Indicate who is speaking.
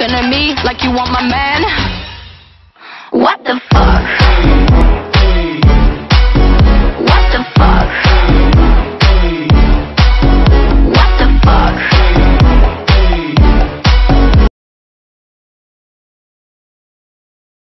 Speaker 1: Looking at me like you want my man.